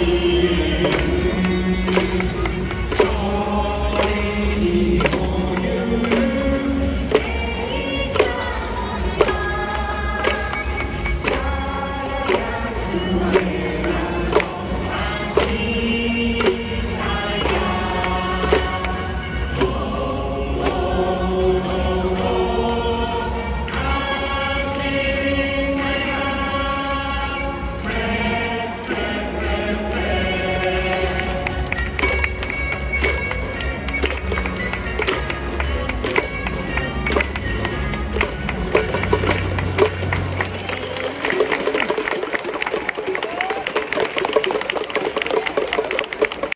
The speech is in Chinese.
你。